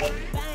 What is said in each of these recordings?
난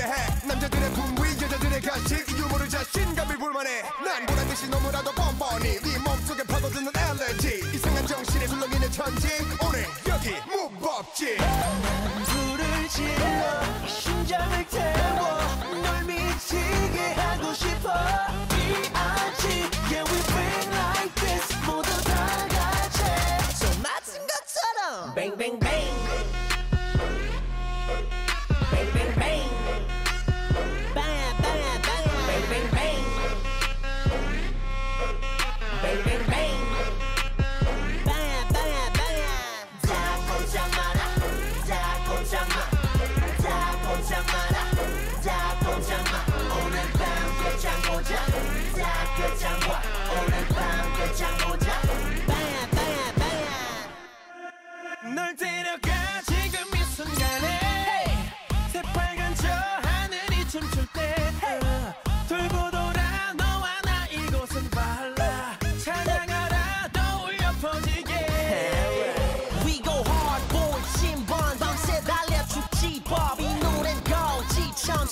못하게 해. 남자들의 분위 여자들의 가식 이 유머를 자신감이 불만해. 난 보란듯이 너무나도 뻔뻔히 네 몸속에 파고드는 엘레지 이상한 정신에 술렁이는 천지. 오늘 여기 무법지. 불을 질러 이 심장을 태워 널 미치게 하고 싶어. B.I.G. Yeah we bring like this 모두 다 같이. 손 맞은 것처럼. Bang bang bang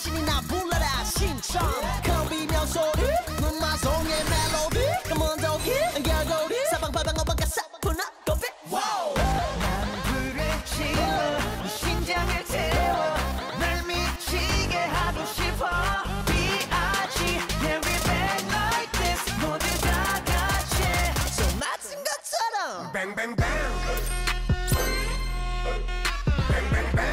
신이나 불러라 신청 거리며 소리 눈마성의 멜로디. 금원더기 결고리 사방팔방 어방가 사뿐한 고비 난 불을 질러 네 심장을 태워 날 미치게 하고 싶어. B.I.G. Every bang like this. 모두 다 같이. 좀 맞은 것처럼. 뱅뱅뱅 뱅뱅뱅